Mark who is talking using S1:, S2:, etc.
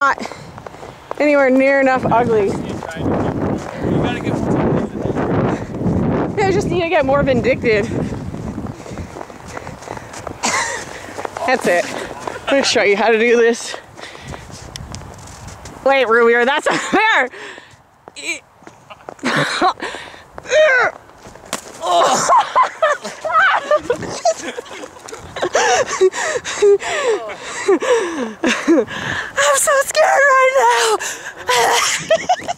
S1: not anywhere near enough ugly. I just need to get more vindictive. That's it. I'm gonna show you how to do this. Wait, Rubier, that's not fair. I'm so scared right now.